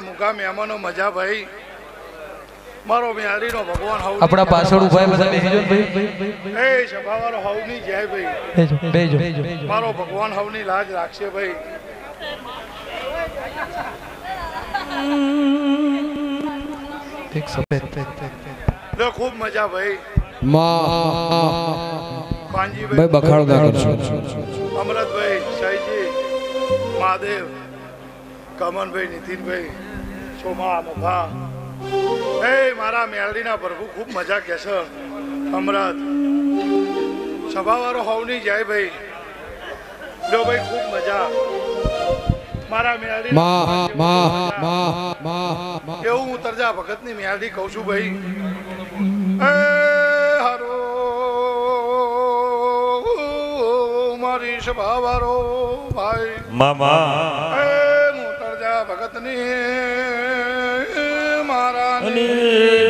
મારા મેલડીના મહેમાનો મજા ભાઈ મારો મેલડીનો ભગવાન હવ આપણા પાછળ ઊભા બધા બેસી જાઓ ને ભાઈ એ સભાવાળો હવની જય ભાઈ. બેજો બેજો મારો ભગવાન હવની લાજ રાખશે ભાઈ. ખૂબ મજા ભાઈ. ભાઈ બખાડો ના કરશો. અમરતભાઈ શાહીજી મહાદેવ કમનભાઈ નીતિનભાઈ. સોમા મફા એ મારા મેલડીના પ્રભુ ખૂબ મજા કે છે. અમરત સભાવાળો હોવની જાય ભાઈ. જો ભાઈ ખૂબ મજા. મારા મેલડી માં માં માં માં માં એવું હું તરજા ભગતની મેલડી કહું છું ભાઈ. એ હરો મારી સભાવાળો ભાઈ. મામા એ મોટરજા ભગતની મારા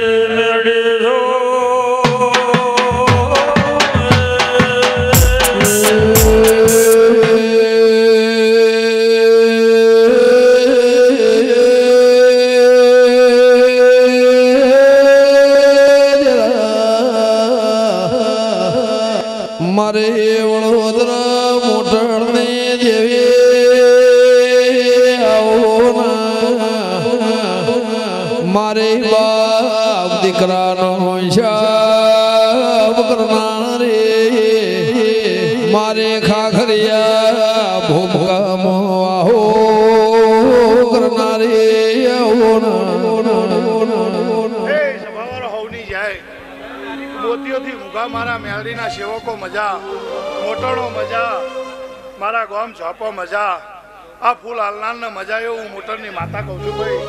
મારા મેલડીના સેવકો મજા મોટણો મજા મારા ગામ ઝાપો મજા આ ફૂલ હાલનારને મજા એવું હું મોટરની માતા કહું છું ભાઈ.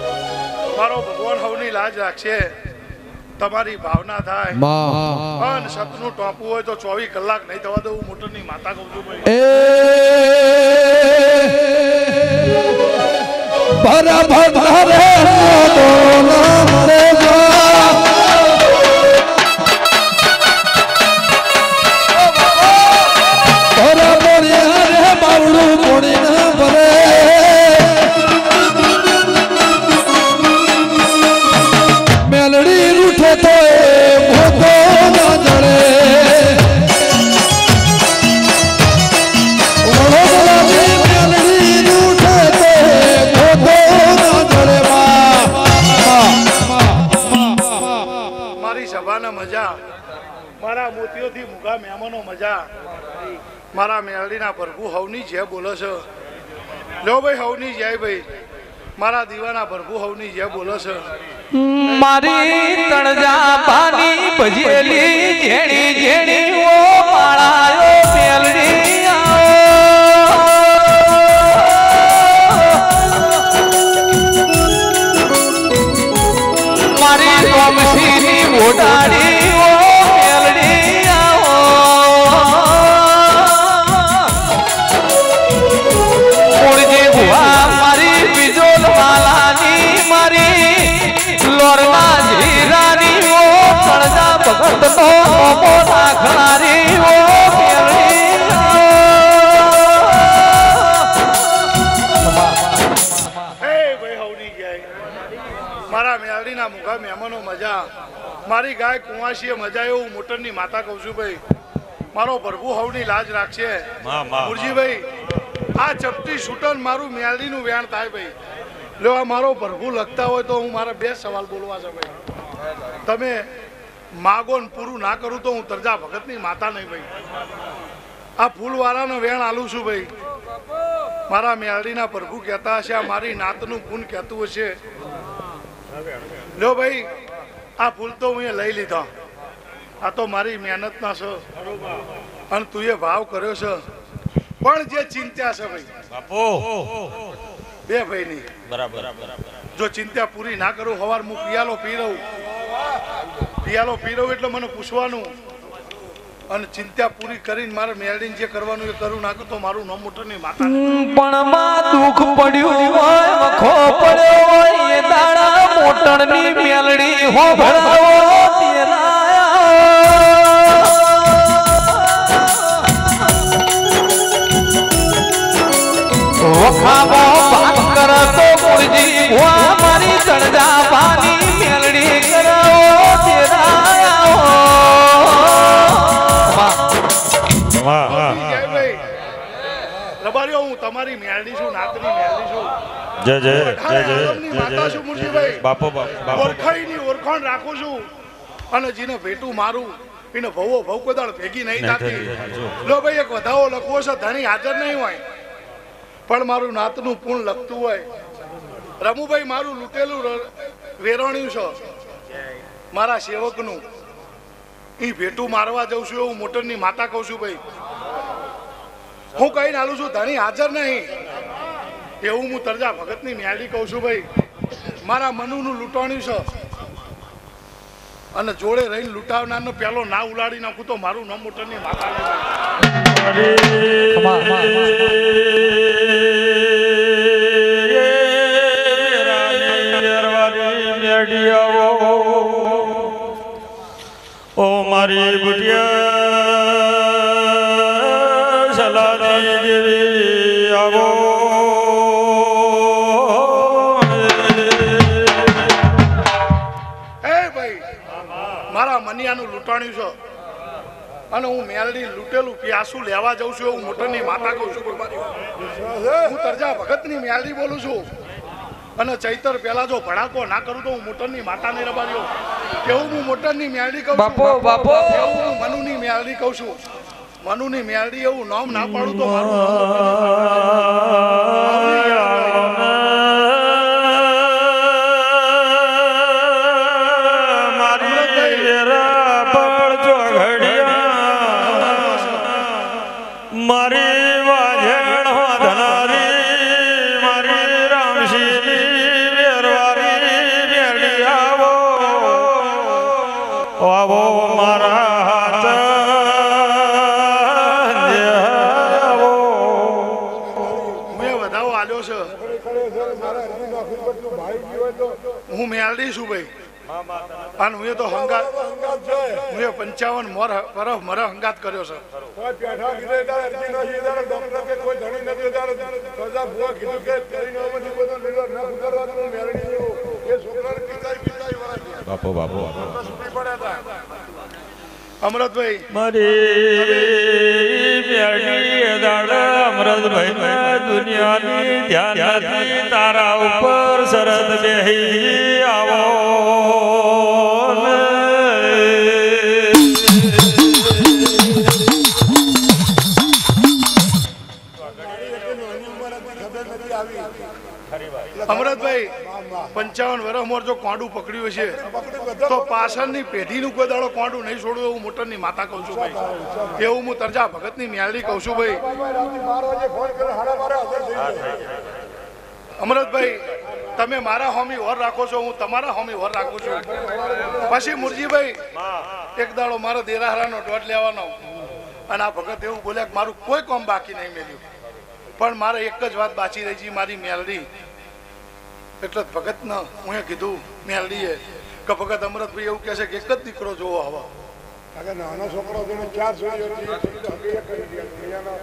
મારો ભગવાન હવની લાજ રાખશે. તમારી ભાવના થાય. પણ શબ્દનું સતનું ટોપવું હોય તો ચોવીસ કલાક નહીં થવા દઉં હું મોટરની માતા કહું છું ભાઈ. મારા મેળડીના પ્રભુ હવની જય બોલો છો. લો ભાઈ, હવની જય ભાઈ. મારા દીવાના પ્રભુ હવની જય બોલો છો. મારી તણજા પાની ભજેલી જેણી જેણી ઓ માળાયો મેલડી મારી મારા મેળડીના મુખા મહેમાનો મજા. મારી ગાય કુંવાસીએ મજા એવું મોટરની માતા કહું છું ભાઈ. મારો ભરભુ હવની લાજ રાખશે. મુરજીભાઈ આ ચપટી શૂટર મારું મેળડીનું વેણ થાય ભાઈ. લેવા મારો ભરભુ લખતા હોય તો હું મારા બે સવાલ બોલવા છે ભાઈ. તમે માગો ને પૂરું ના કરું તો હું તરજા ભગતની માતા નહીં ભાઈ. આ ફૂલવાળાનો વેણ આલું છું ભાઈ. મારા મેળડીના પ્રભુ કહેતા હશે આ મારી નાતનું પૂન કહેતું હશે. લો ભાઈ આ ફૂલ તો હું લઈ લીધા. આ તો મારી મહેનતના છે અને તું એ ભાવ કર્યો છે પણ જે ચિંતા છે ભાઈ. બાપુ. બે ભાઈની. બરાબર. જો ચિંતા પૂરી ના કરું હવાર હું પિયાલો પી રહું. પિયાલો પીરવ એટલે મને પૂછવાનું. અને ચિંતા પૂરી કરીને મારે મેળવીને જે કરવાનું એ કરું નાખું તો મારું નામ મોટો નહીં માતા પણ માં દુઃખ પડ્યું હોય વખો પડ્યો હોય એ દાડા મોટરની મેલડી હો ભરાવો વખાવો ભાગ કરતો મુરજી મારી તળજા રબારીઓ હું તમારી મેળડી છું નાતની મેળડી છું. જય જય જય જય માતા છું મુરજીભાઈ બાપુ બાપુ બાપુ ઓળખાઈની ઓળખાણ રાખું છું. અને જેને ભેટું મારું એને ભવો ભવ કોદાળ ભેગી નહીં થતી. લો ભાઈ એક વધાવો લખવો છે ધણી હાજર નહીં હોય. પણ મારું નાતનું પૂર્ણ લખતું હોય. રમુભાઈ મારું લૂટેલું વેરણ્યું છે. મારા સેવકનું. એ ભેટું મારવા જઉં છું એવું મોટરની માતા કહું છું ભાઈ. હું કઈ નાલું છું ધણી હાજર નહીં. એવું હું તરજા ભગતની ન્યાડી કહું છું ભાઈ. મારા મનુનું લૂંટાણ્યું છે. અને જોડે રહીને લૂંટાવનારનો પેલો ના ઉલાડી નાખું તો મારું ન મોટરની માતા મારી બુટિયા સલાની દેવી આવો. મારા મનિયાનું લૂંટાણ્યું છે. અને હું મેલડી લૂંટેલું પ્યાસું લેવા જાઉં છું એવું મોટરની માતા કહું છું હું તરજા ભગતની મેલડી બોલું છું. અને ચૈતર પેલા જો ભડાકો ના કરું તો હું મોટરની માતા નહીં કેવું હું મોટરની મેળડી કહું બાપો, બાપો. કેવું હું મનુની મેળડી કહું છું મનુની મેળડી એવું નામ ના પાડું તો મારું અને હું તો હંગાત હું પંચાવન મોર પરફ મર હંગાત કર્યો છે. કોઈ પેઠા કીધે તારે અરજી નથી તારે ડોક્ટર કે કોઈ ધણી પંચાવન વર્ષ મોર જો કોંડું પકડ્યું છે, તો પાછળની પેઢીનું કોઈ દાડો કોંડું નહીં છોડું એવું મોટરની માતા કહું છું ભાઈ. એવું હું તરજા ભગતની મેલડી કહું છું ભાઈ. અમરતભાઈ, તમે મારા હોમી વર રાખો છો, હું તમારા હોમી વર રાખું છું. પછી મુરજીભાઈ, એક દાડો મારો દેરાહરાનો દોટ લેવાનો. અને આ ભગત એવું બોલ્યા કે મારું કોઈ કોમ બાકી નહીં મેળ્યું પણ મારે એક જ વાત બાચી રહી છે, મારી મેલડી એટલે જ ભગતને હું એ કીધું મેલડીએ કે ભગત અમરતભાઈ એવું કહે છે કે એક જ દીકરો જોવો આવો. કારણ કે નાનો છોકરો ચાર તો હકીકત કરી દીધી. દુનિયાના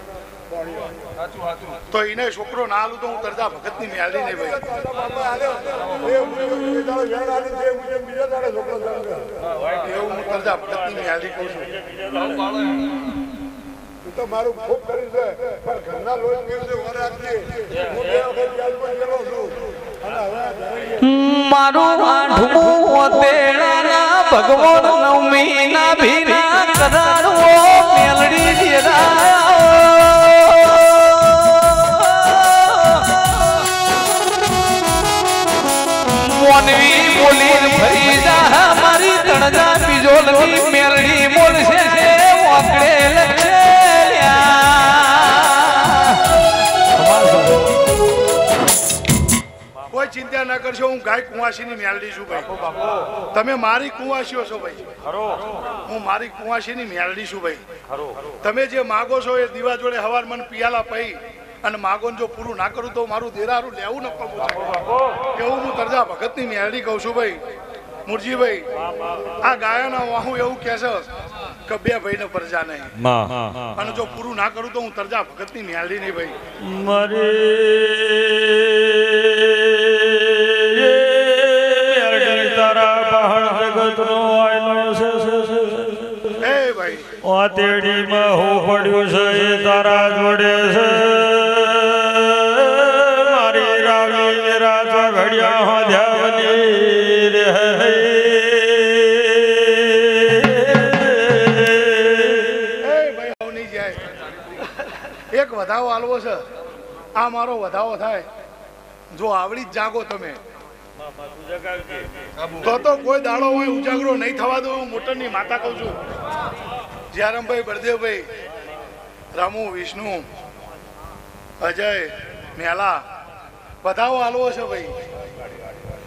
તો એને છોકરો ના આલું તો હું તરતા ભગતની મેળવી નહીં ભાઈ. એવું હું તરતા ભગતની મેળવી કહું છું. તું તો મારું ખૂબ કરી છે પણ ઘરના લોકો હું બે વખત જેલમાં ગયેલો છું. મારું આઠમું તેડાના ભગવાન નવમી ના ભીના કરારો, મેલડી મોનવી બોલી ભરી જા, મારી તણજા બીજોલની મેલડી બોલશે વાંકડે ચિંતા ના કરશો હું ગાય કુંવાસીની મેલડી છું ભાઈ. તમે મારી કુંવાસીઓ છો ભાઈ. હું મારી કુંવાસીની મેલડી છું ભાઈ. તમે જે માગો છો એ દીવા જોડે હવાર મન પિયાલા પઈ અને માગો ને જો પૂરું ના કરું તો મારું દેરારું લેવું ન પડવું એવું હું તરજા ભગતની મેલડી કહું છું ભાઈ. મુરજીભાઈ આ ગાયાના વાહું એવું કહે છે કે બે ભાઈને પરજા નહીં. અને જો પૂરું ના કરું તો હું તરજા ભગતની મેલડી નહીં ભાઈ. મારી. આ હું પડ્યું છે એ તારા જોડે છે. મારી રાવી રાત ઘડિયા હોધ્યાવની એક વધાવો આલવો છે. આ મારો વધાવો થાય. જો આવડી જ જાગો તમે. તો કોઈ દાડો હોય ઉજાગરો નહીં થવા દો, હું મોટરની માતા કહું છું. જ્યારમભાઈ બળદેવભાઈ રામુ વિષ્ણુ અજય મેલા બધાઓ હાલવો છે ભાઈ.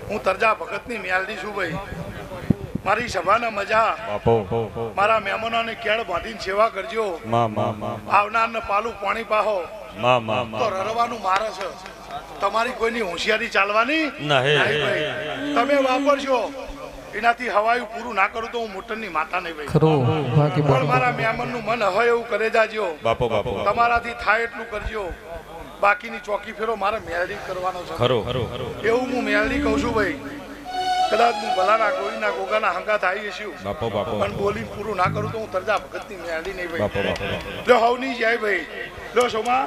હું તરજા ભગતની મેલડી છું ભાઈ. મારી સભાના મજા મારા મહેમાનોને કેળ બાંધીને સેવા કરજો. આવનારને પાલું પાણી પાહો. તો રરવાનું મારે છે. તમારી કોઈની હોશિયારી ચાલવાની. તમે વાપરશો. એનાથી હવાયું પૂરું ના કરું તો હું મોટરની માતા નહીં ભાઈ ખરું બાકી પણ મારા મહેમાનનું મન હોય એવું કરે જાજો. બાપો બાપો તમારાથી થાય એટલું કરજો. બાકીની ચોકી ફેરો મારે મેળવી કરવાનો છે. ખરો. ખરો એવું હું મેળવી કહું છું ભાઈ. કદાચ હું ભલાના કોઈના ગોગાના હંગાત આવી છું બાપો બાપો. પણ બોલી પૂરું ના કરું તો હું તરજા ભગતની મેળવી નહીં ભાઈ. બાપો બાપો લો હવ નહીં જાય ભાઈ. લો સોમા.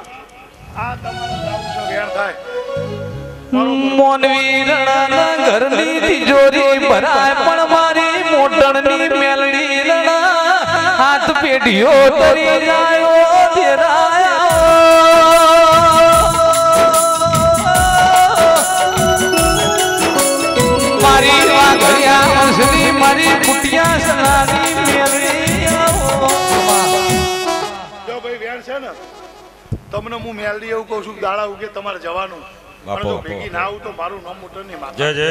આ તમારું નામ છે વેણ થાય. મોનવી રણાના ઘરની તિજોરી ભરાય પણ મારી મેલડી હાથ પેઢીઓ મારી વાઘરિયા મારી કુટિયા જો ભાઈ વેણ છે ને, તમને હું મેલડી એવું કહું છું દાડા ઉગે તમારે જવાનું. ભેગી ના આવું તો મારું નામ મોટો નહીં માતા જય જય.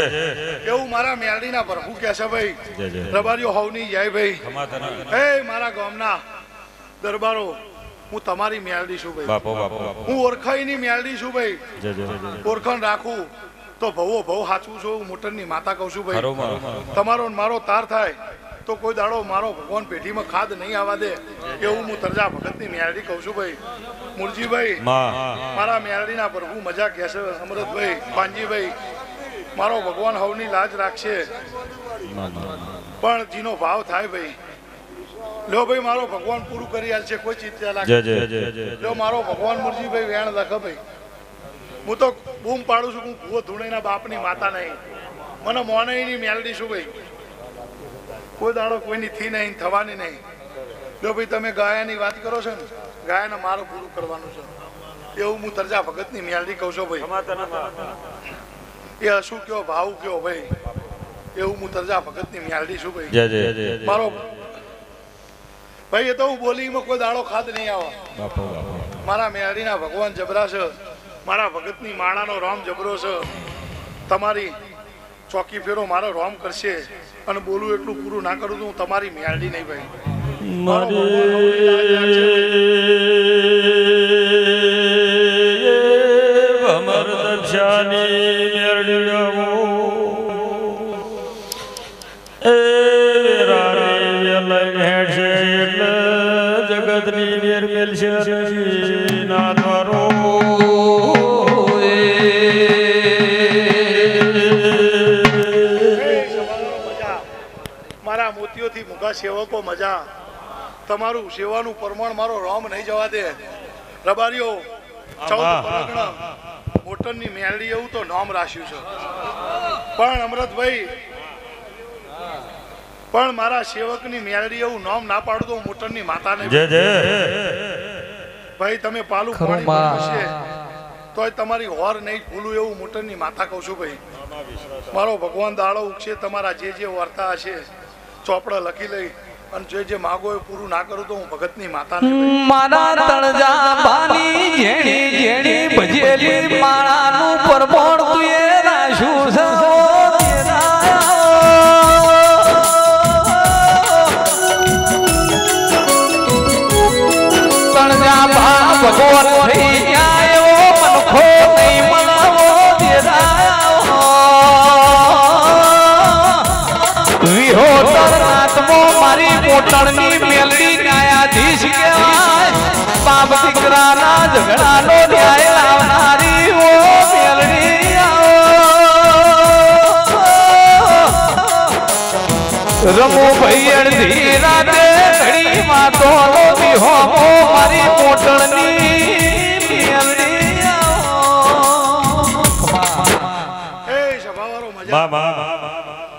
એવું મારા મેલડી ના પ્રભુ કે છે ભાઈ. જય જય. રબારીઓ હવ નહીં જાય ભાઈ. એ મારા ગામના દરબારો હું તમારી મેળડી છું ભાઈ. બાપો બાપો હું ઓળખાઈની મેલડી છું ભાઈ. જય ઓળખાણ રાખું તો ભવો ભવ સાચું છું હું મોટરની માતા કહું છું ભાઈ. તમારો મારો તાર થાય. તો કોઈ દાડો મારો ભગવાન પેઢીમાં ખાદ નહીં આવવા દે એવું હું તરજા ભગતની મેલડી કહું છું ભાઈ. મુરજીભાઈ મારા મારા મેલડીના પ્રભુ મજા કહેશે અમૃતભાઈ પાનજીભાઈ મારો ભગવાન હવની લાજ રાખશે. પણ જીનો ભાવ થાય ભાઈ. લો ભાઈ મારો ભગવાન પૂરું કરી આલશે કોઈ ચિંતા લાગે લો મારો ભગવાન મુરજીભાઈ વેણ લખ ભાઈ. હું તો બૂમ પાડું છું હું ભૂવો ધૂણેના બાપની માતા નહીં. મને મોનઈની મેલડી છું ભાઈ. કોઈ દાડો કોઈની થી નહીં થવાની નહીં. જો ભાઈ તમે ગાયાની વાત કરો છો ને ગાયાને મારું પૂરું કરવાનું છે. એવું હું તરજા ભગતની મેલડી કહું છું ભાઈ. એ શું કયો ભાવ કયો ભાઈ? એવું હું તરજા ભગતની મેલડી છું ભાઈ. મારો ભાઈ એ તો હું બોલીમાં કોઈ દાડો ખાત નહીં આવે. મારા મેળીના ભગવાન જબરા છે. મારા ભગતની માળાનો રામ જબરો છે. તમારી ચોકી ફેરો મારો રામ કરશે. અને બોલું એટલું પૂરું ના કરું તો હું તમારી મેળડી નહીં ભાઈ. મારો મૂગા સેવકો મજા. તમારું સેવાનું પ્રમાણ મારો રોમ નહીં જવા દે. રબારીઓ ચૌદ મોટરની મેળડી એવું તો નામ રાખ્યું છે. પણ અમરતભાઈ પણ મારા સેવકની મેળડી એવું નામ ના પાડું તો હું મોટરની માતાને. જય જય ભાઈ તમે પાલું પાણી છે તોય તમારી હોર નહીં ભૂલું એવું મોટરની માતા કહું છું ભાઈ. મારો ભગવાન દાડો ઉગશે તમારા જે જે વાર્તા હશે. ચોપડા લખી લઈ અને જે જે માગો એ પૂરું ના કરું તો હું ભગતની માતાને ભાઈ મારા તળજા બાની જેણી જેણી ભજેલી માળાનું પરમોણ તું એ રાશું મારી મોટરની મેલડી ન્યાયાધીશ કહેવાય. બાપ દીકરાના ઝઘડાનો ન્યાય લાવનારી ઓ મેલડી આવો. રમો ભૈયણ ધીરા દે ઘડી માતો નો વિહોમો મારી મોટરની મેલડી આવો. એ સભાવાળો બા મજા બા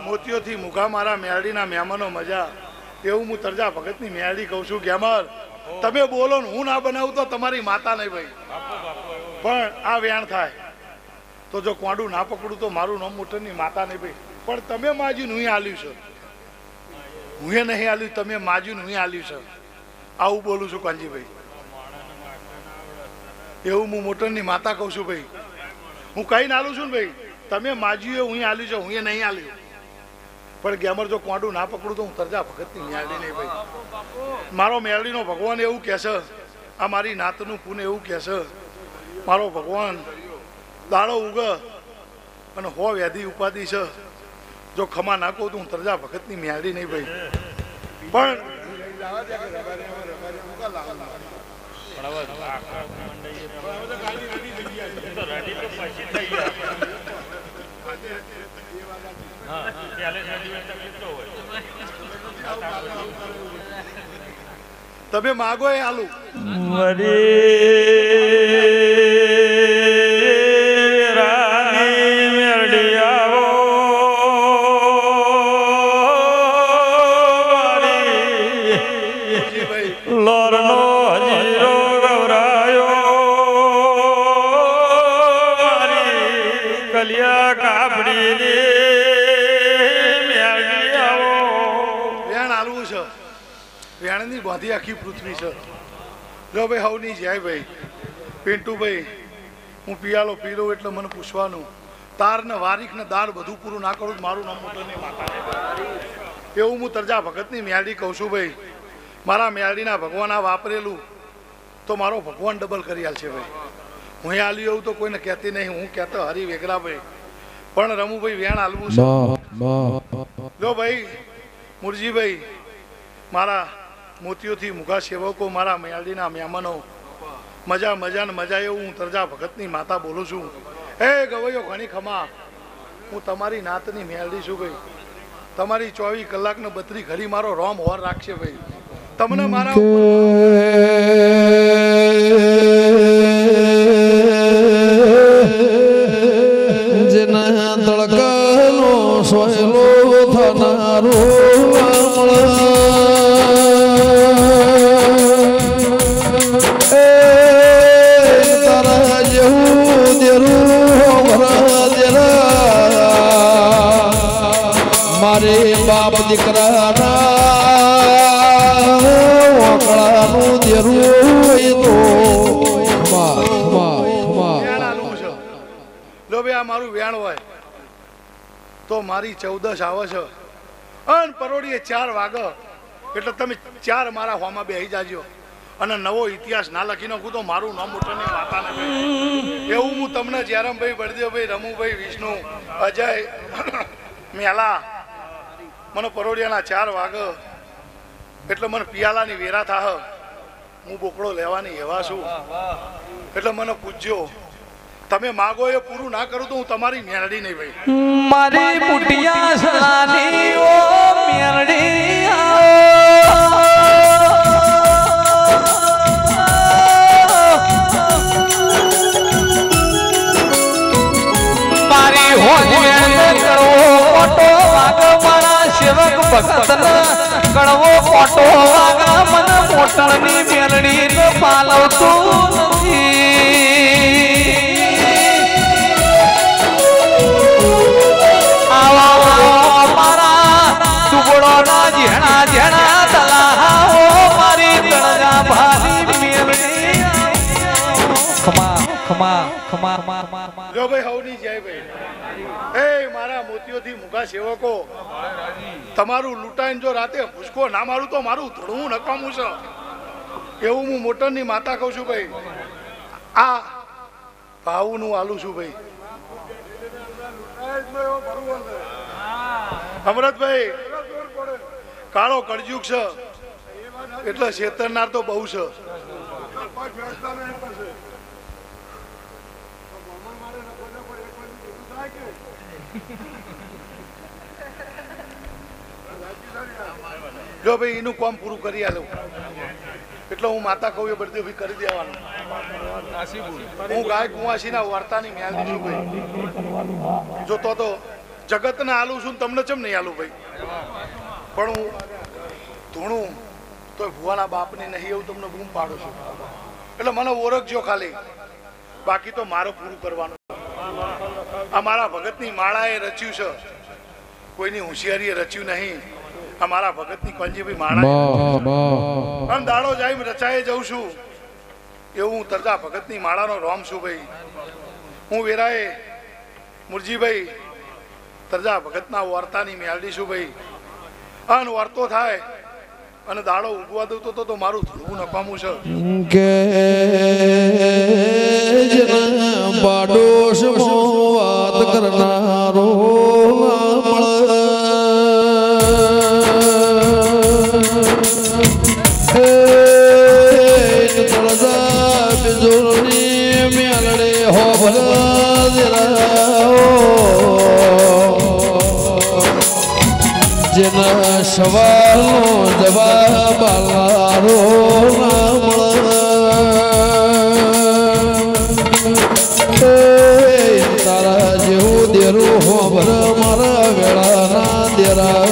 મોતીઓથી મુખા મારા મેરડીના મહેમાનો મજા. એવું હું તરજા ભગતની મેળી કહું છું, ગેમર, તમે બોલો ને, હું ના બનાવું તો તમારી માતા નહીં ભાઈ. પણ આ વ્યાણ થાય. તો જો કોંડું ના પકડું તો મારું નામ મોટરની માતા નહીં ભાઈ. પણ તમે માજ્યું હું આલ્યું છે. હું એ નહીં આલ્યું, તમે માજ્યું હું આલ્યું છે. આવું બોલું છું કાનજીભાઈ. એવું હું મોટરની માતા કહું છું ભાઈ. હું કઈ નાલું છું ને ભાઈ? તમે માજ્યું હું આલ્યું છે, હું એ નહીં આલ્યું. પણ ગેમર જો કોંડું ના પકડું તો હું તરજા ભગતની મેળડી નહીં ભાઈ. મારો મેળડીનો ભગવાન એવું કહે છે, આ મારી નાતનું પૂને એવું કહે છે, મારો ભગવાન દાડો ઉગ અને હો વ્યાધિ ઉપાધિ છે. જો ખમા નાખો તો હું તરજા ભગતની મેળડી નહીં ભાઈ. પણ તમે માગો એ આલુ. વરી. આખી પૃથ્વી છે. જો ભાઈ હવની જાય ભાઈ. પિન્ટુભાઈ હું પિયાલો પીરો એટલે મને પૂછવાનું. તાર ને વારીખ ને દાળ બધું પૂરું ના કરું તો મારું નામ મોટો માતા એવું હું તરજા ભગતની મ્યાડી કહું છું ભાઈ. મારા મ્યાડીના ભગવાન આ વાપરેલું તો મારો ભગવાન ડબલ કરી આલ છે ભાઈ. હું એ આલ્યું એવું તો કોઈને કહેતી નહીં હું કહેતો હરી વેગરા ભાઈ. પણ રમુભાઈ વેણ આલવું છે. જો ભાઈ મુરજીભાઈ મારા મોતીઓથી મુઘા સેવકો, મારા મયાળીના મહેમાનો. મજા મજા મજા એવું હું તરજા ભગતની માતા બોલું છું. હે ગવૈયો, ઘણી ખમા. હું તમારી નાતની મેળડી છું ભાઈ. તમારી ચોવીસ કલાકને બત્રી ઘડી મારો રોમ હોર રાખશે ભાઈ. તમને મારા મારી આવો છો. અન પરોડીએ ચાર વાગો. એટલે તમે ચાર મારા હોમાં બેસી જાજો. અને નવો ઇતિહાસ ના લખી નાખું તો મારું નામ મોટરની માતાને ભાઈ એવું હું તમને જયરામભાઈ, બળદેવભાઈ, રમુભાઈ, વિષ્ણુ, અજય, મેલા, મને પરોડિયાના ચાર વાગ. એટલે મને પિયાલાની વેરા થાહ. હું બોકડો લેવાની એવા છું. એટલે મને પૂછજો તમે માગો એ પૂરું ના કરું તો હું તમારી મેરડી નહીં ભાઈ. મારી મુટિયા સલાની ઓ મેરડી. મારી હોજ વેણ કરવો મોટો વાગ મારા સેવક ભગતન કણવો મોટો વાગ મને મોટણની મેરડી પાલવતું ખમા ખમા જો ભાઈ, હવની જય ભાઈ. એ મારા મોતીઓથી મુગા સેવકો. તમારું લૂંટાઈને જો રાતે ભૂસકો ના મારું તો મારું ધડવું નકામું છે. એવું હું મોટરની માતા કહું છું ભાઈ. આ ભાવનું આલું છું ભાઈ. અમરતભાઈ, કાળો કળજુક છે. એટલે છેતરનાર તો બહુ છે. જો ભાઈ, એનું કામ પૂરું કરી આલું. એટલે હું માતા કહું એ બધી કરી દેવાનું. હું ગાય કુંવાસીના વાર્તાની મ્યાલ છું ભાઈ. જો તો તો જગતને આલું છું તમને ચમ નહીં આલું ભાઈ? પણ હું ધૂણું તો ભુવાના બાપને નહીં એવું તમને બૂમ પાડું છું. એટલે મને ઓળખજો ખાલી. બાકી તો મારો પૂરું કરવાનું. આ મારા ભગતની માળાએ રચ્યું છે. કોઈની હોશિયારીએ રચ્યું નહીં. અમારા મારા ભગતની કોલજીભાઈ માળા દાડો જાય રચાએ જઉં છું. એવું હું તરજા ભગતની માળાનો રોમ છું ભાઈ. હું વેરાએ મુરજીભાઈ તરજા ભગતના વાર્તાની મેળડી છું ભાઈ. અન વાર્તો થાય અને દાડો ઉગવા દઉં તો તો મારું થોડું નકામું છે. કે જેના સવાલનો જવાબ આલારો ના મળે. એ તારા જેવું દેરું હોભર મારા વેળાના દેરા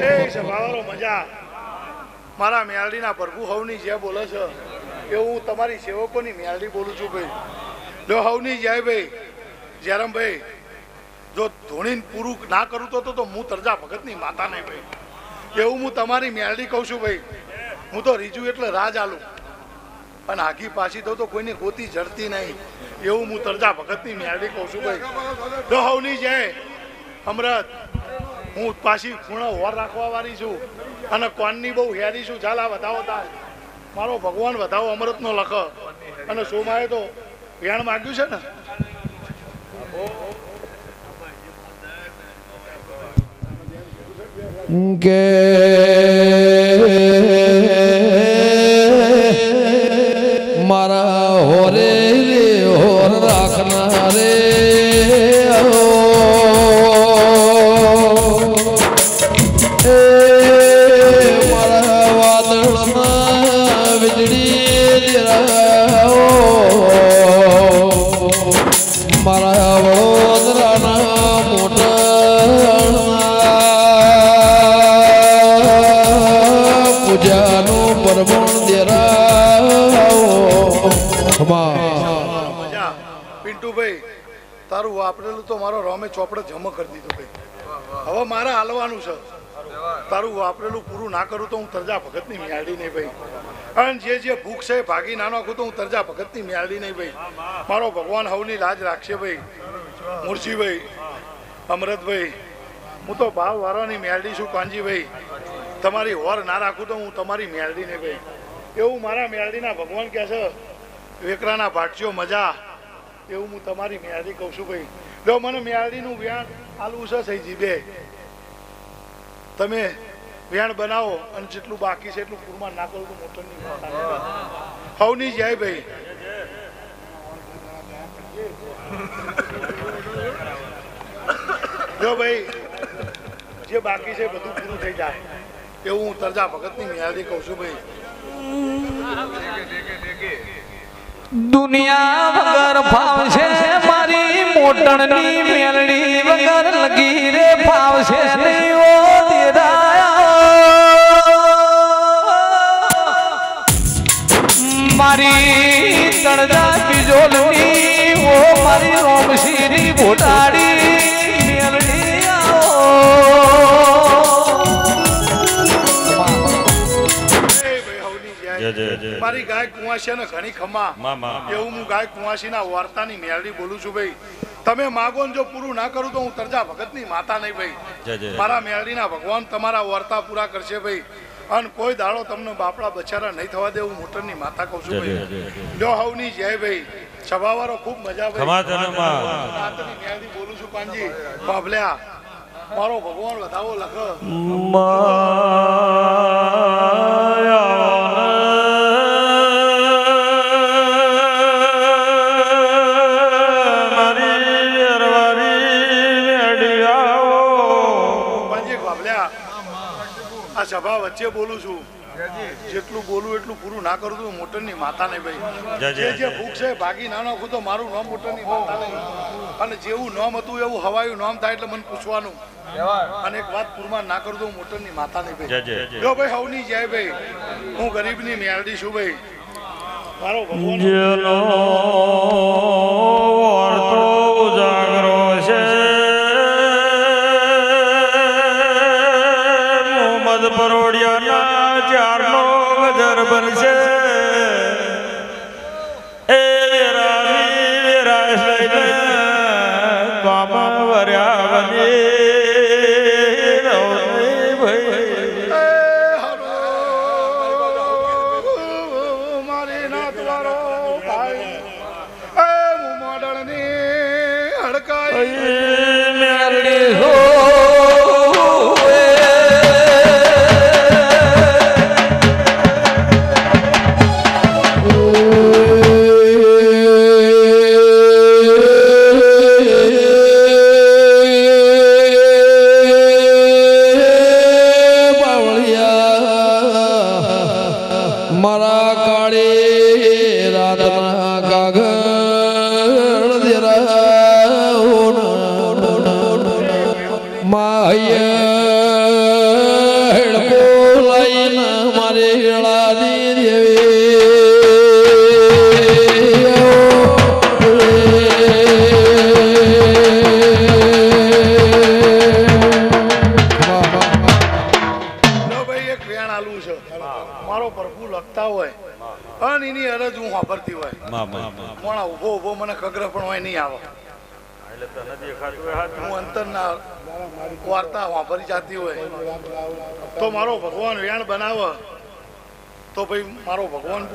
એ મારા મેલડીના પ્રભુ હવની જે બોલે છે, એવું હું તમારી સેવકોની મેલડી બોલું છું ભાઈ જો હવની જય ભાઈ જયરામભાઈ જો ધોણીને પૂરું ના કરું તો તો હું તરજા ભગતની માતા નહીં ભાઈ. એવું હું તમારી મેલડી કહું છું ભાઈ. હું તો રીજુ એટલે રાજ આલું. અને આખી પાછી તો કોઈને ગોતી જડતી નહીં. એવું હું તરજા ભગતની મેલડી કહું છું ભાઈ. જો હવની જય. અમરત હું પાછી ખૂણા હોર રાખવા વાળી છું. અને કોનની બહુ હેરી છું. ચાલા વધાવો મારો ભગવાન વધાવો અમૃતનો લખ. અને સોમાએ તો વેણ માગ્યું છે ને? કે તો હું તરજા ભગતની મ્યાળી નહીં ભાઈ. અને જે જે ભૂખ છે, ભાગી ના નાખું તો હું તરજા ભગતની મ્યાળી નહીં ભાઈ. મારો ભગવાન હવની લાજ રાખશે ભાઈ. મુરશીભાઈ અમૃતભાઈ હું તો ભાવ વાળવાની મેલડી છું કાનજીભાઈ તમારી હોર ના રાખું તો હું તમારી મેલડી નહીં ભાઈ. એવું મારા મેલડીના ભગવાન કહે છે, વેકરાના ભાટજીઓ મજા. એવું હું તમારી મેલડી કહું છું ભાઈ. જો મને મેલડીનું વ્યાણ આલું છે થઈ જીબે તમે વ્યાણ બનાવો અને જેટલું બાકી છે એટલું પૂરમાં ના કરું તો મોટરની વાત હવની જાય ભાઈ. જો ભાઈ, જે બાકી છે બધું પૂરું થઈ જાય. એવું હું તરજા ભગતની મ્યાદી કહું છું ભાઈ. દુનિયા વગર ફાવશે મારી મોટણની મેલડી વગર લગી રે ફાવશે નહીં ઓ મારી તણદા બીજોલની ઓ મારી રોમશીરી ભોટાડી મારી ગાય કુંવાસી ને ઘણી ખમા એવું હું ગાય કુંવાસીના વાર્તાની મેળડી બોલું છું ભાઈ. તમે માગો જો પૂરું ના કરું તો હું તરજા ભગતની માતા નહીં ભાઈ. મારા મેળડીના ભગવાન તમારા વાર્તા પૂરા કરશે ભાઈ. અને કોઈ દાડો તમને બાપડા બચારા નહીં થવા દે હું મોટરની માતા કહું છું ભાઈ. જો હવની જય ભાઈ. સભાવાળો ખૂબ મજા ભાઈ. મેળડી બોલું છું પાનજી. બાબલ્યા મારો ભગવાન વધાવો લખ. કાનજી વચ્ચે બોલું છું. જેટલું બોલું એટલું પૂરું ના કરું તું મોટરની માતા ને ભાઈ. જે જે ભૂખ છે ભાગી ના નાખું તો મારું નામ મોટરની માતા નહીં. અને જેવું નામ હતું એવું હવાયું નામ થાય એટલે મને પૂછવાનું. અને એક વાત પૂરમાં ના કરું તો મોટર મોટરની માતા નહીં ભાઈ. જો ભાઈ હવની જાય ભાઈ. હું ગરીબની મેળડી છું ભાઈ. મારો ભગવાન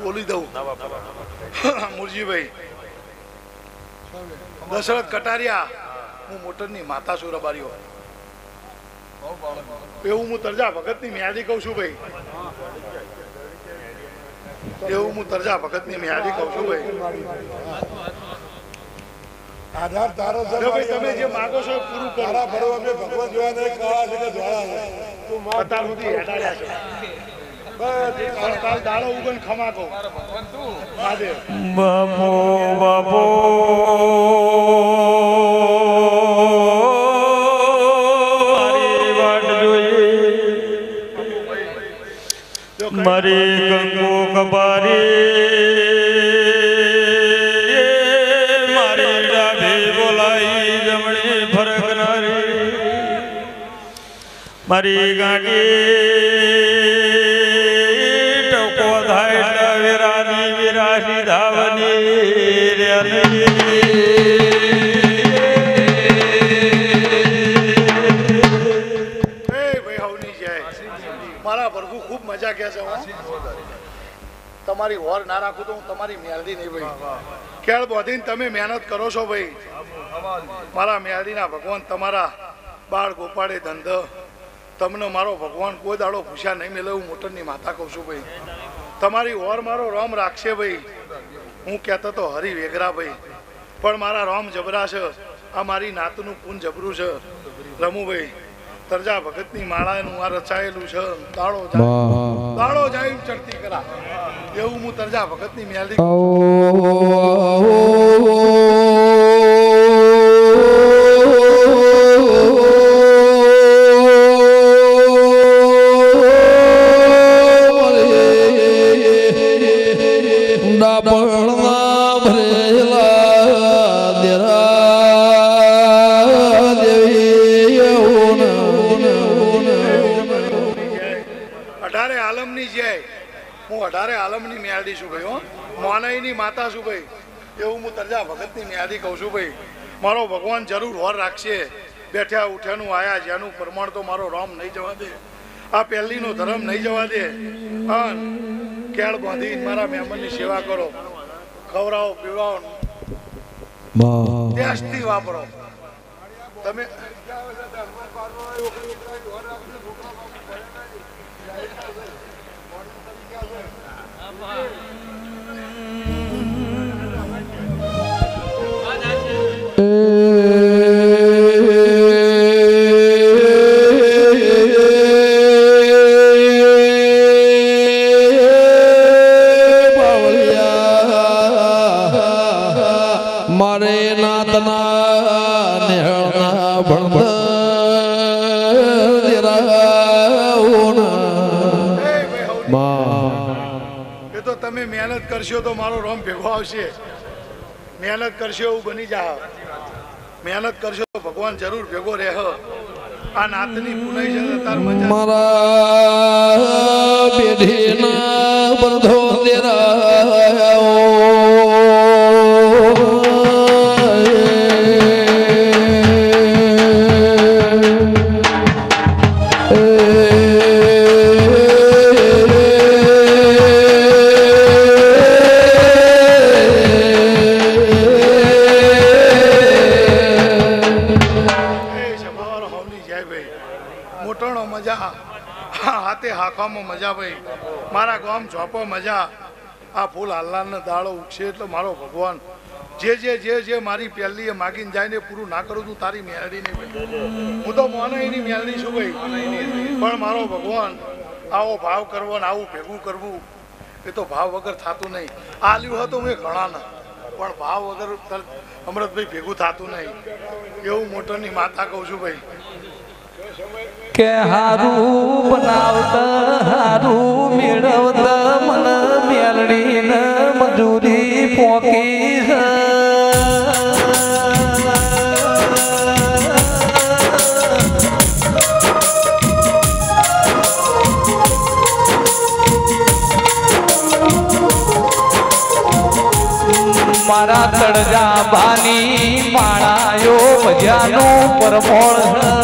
બોલી દઉં. મુરજીભાઈ દશરથ કટારિયા હું મોટરની માતા છું રબારીઓ એવું હું તરજા ભગતની મ્યાદી કહું છું ભાઈ. એવું હું તરજા ભગતની મ્યાદી કહું છું ભાઈ. આધાર તારો ભાઈ તમે જે માગો છો પૂરું કરો. તારા ભગવાન જોયા નહીં કાળા છે કે ધોળા છે? તું સુધી હેડાડ્યા છે. દાડો ઉગન ખમા કહું મહાદેવ. બાપો બાપો. મારી મારી ગંગો કબારી મારી ડાભી બોલાઈ જમણી ફરકનારી મારી ગાંડી વિરાશી ધાવની જય. મારા પ્રભુ ખૂબ મજા કે છે તમારી હોર ના રાખું તો હું તમારી મેલડી નહીં ભાઈ. કેળ બોધીને તમે મહેનત કરો છો ભાઈ. મારા મેલડીના ભગવાન તમારા બાળ ગોપાળે ધંધો. તમને મારો ભગવાન કોઈ દાડો ભૂસ્યા નહીં મેલે, હું મોટરની માતા કહું છું ભાઈ. તમારી ઓર મારો રોમ રાખશે ભાઈ. હું કહેતો તો હરી વેગરા ભાઈ. પણ મારા રોમ જબરા છે. આ મારી નાતનું પૂન જબરું છે. રમુભાઈ તરજા ભગતની માળાનું આ રચાયેલું છે. દાડો જાય. દાડો જાય ચડતી કરા એવું હું તરજા ભગતની મેલડી આલમની છું ભાઈ હો. મોનાઈની માતા છું ભાઈ એવું હું તરજા ભગતની ન્યાદી કહું છું ભાઈ. મારો ભગવાન જરૂર હોર રાખશે. બેઠ્યા ઉઠ્યાનું આયા જેનું પ્રમાણ તો મારો રામ નહીં જવા દે. આ પહેલીનો ધર્મ નહીં જવા દે. હા કેળ બાંધી મારા મહેમાનની સેવા કરો. ખવડાવો પીવડાવો. ટેસ્ટથી વાપરો. તમે કરશો તો મારો રોમ ભેગો આવશે. મહેનત કરશો એવું બની જા મહેનત કરશો તો ભગવાન જરૂર ભેગો રહે આ નાતની તાર મારા પેઢીના બંધો મજા આ ફૂલ હાલનારનો દાડો ઉગશે એટલે મારો ભગવાન. જે જે જે જે મારી પહેલી માગીને જાય ને પૂરું ના કરું તું તારી મેળડી નહીં હું તો મોનાઈની મેળડી છું ભાઈ. પણ મારો ભગવાન, આવો ભાવ કરવો ને આવું ભેગું કરવું, એ તો ભાવ વગર થતું નહીં. આ લ્યું હતું મેં ઘણા ના. પણ ભાવ વગર અમૃતભાઈ ભેગું થતું નહીં. એવું મોટરની માતા કહું છું ભાઈ. કે હારું બનાવતા, હારું મેળવતા, મન મેલડી ને મજૂરી પોકી. મારા તળજા બાની માળાયો મજાનું પરમોળ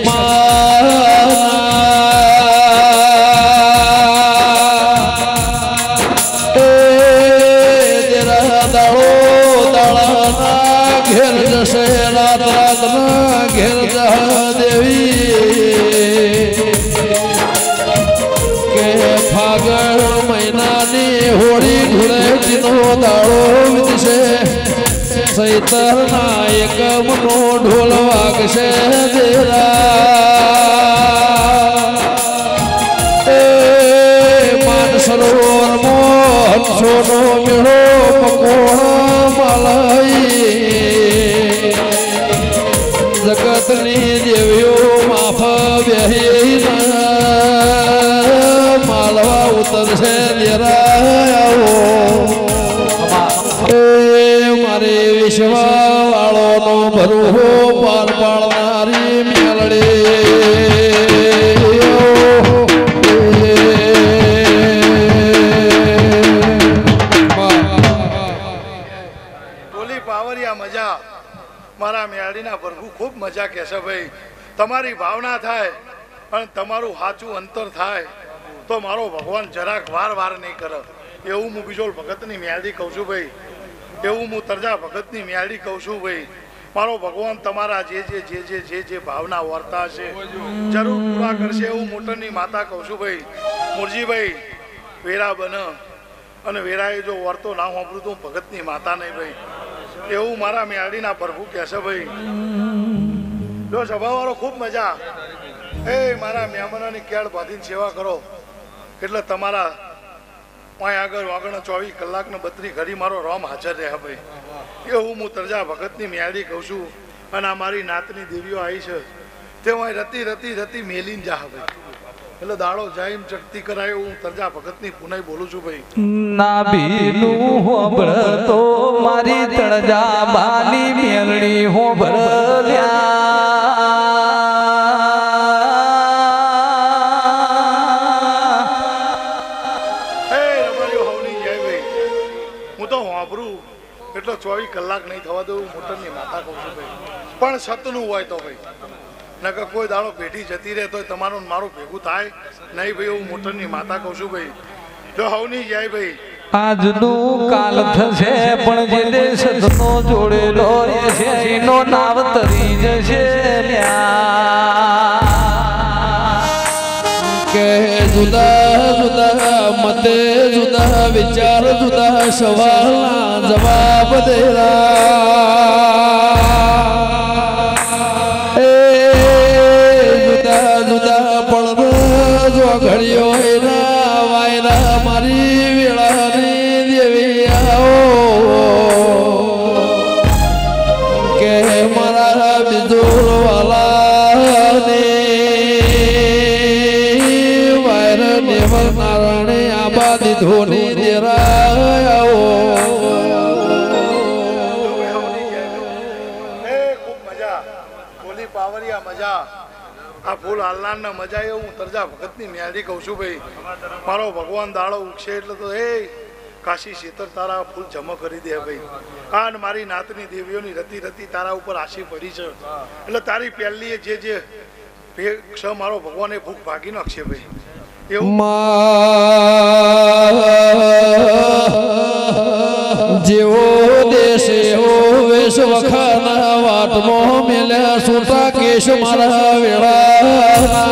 દળ સૈતરના મનો ઢોલ વાગશે માન સરોવર મોહન સોનો મેળો પકોણ માલાઈ ખૂબ મજા કહેશે ભાઈ. તમારી ભાવના થાય અને તમારું સાચું અંતર થાય, તો મારો ભગવાન જરાક વાર વાર નહીં કરે. એવું હું બીજો ભગતની મ્યાદી કહું છું ભાઈ. એવું હું તરજા ભગતની મ્યાદી કહું છું ભાઈ. મારો ભગવાન તમારા જે જે જે જે જે જે ભાવના વર્તા છે, જરૂર પૂરા કરશે એવું મોટરની માતા કહું છું ભાઈ. મુરજીભાઈ, વેરા બન. અને વેરાએ જો વર્તો ના વાપરું તો ભગતની માતા નહીં ભાઈ. એવું મારા મેળીના પ્રભુ કહેશે ભાઈ. જો સભાવાળો, ખૂબ મજા. એ, મારા મહેમાનોની કેળ બાંધીને સેવા કરો. એટલે તમારા પાંય આગળ વાગણ ચોવીસ કલાકને બત્રી ઘડી મારો રોમ હાજર રહે ભાઈ. એ હું તરજા ભગતની મેળી કહું છું. અને આ મારી નાતની દેવીઓ આવી છે. તે હું રતી રતી રતી મેલીને જા ભાઈ. એટલે દાડો જાય એમ ચટતી કરાય હું તરજા ભગતની પુનાઈ બોલું છું ભાઈ. મારી તળજા બાની મેલડી હોબળલ્યા હે રમાડીઓ ભાઈ. હું તો વાપરું એટલે ચોવીસ કલાક નહીં થવા દઉં મોટરની માતા કહું છું ભાઈ. પણ સતનું હોય તો ભાઈ. નકર કોઈ દાડો પેઢી જતી રહે તો તમારું મારું ભેગું થાય. નહીં ભાઈ હું મોટરની માતા કહું છું ભાઈ. જો હવની જાય ભાઈ. આજનું કાલ થશે પણ જે દેશ સતનો જોડેલો છે એનો નાવ તરી જશે લ્યા. કે જુદા જુદા મતે જુદા વિચાર જુદા સવાલ જવાબ દેરા. ધોની દેરાયો આ ફૂલ હાલનારના મજા એ તરજા ભગતની મ્યાદી કહું છું ભાઈ મારો ભગવાન દાડો ઉગશે એટલે તો એ કાશી શેતર તારા ફૂલ જમા કરી દે ભાઈ કાન મારી નાતની દેવીઓની રતી રતી તારા ઉપર આશી પડી છે એટલે તારી પહેલી જે જે ક્ષ મારો ભગવાન એ ભૂખ ભાગી નાખશે ભાઈ જેવો દેશ એવો વેશ વખાના વાટમાં મેલ્યા સુતા કેશ મારા વેળા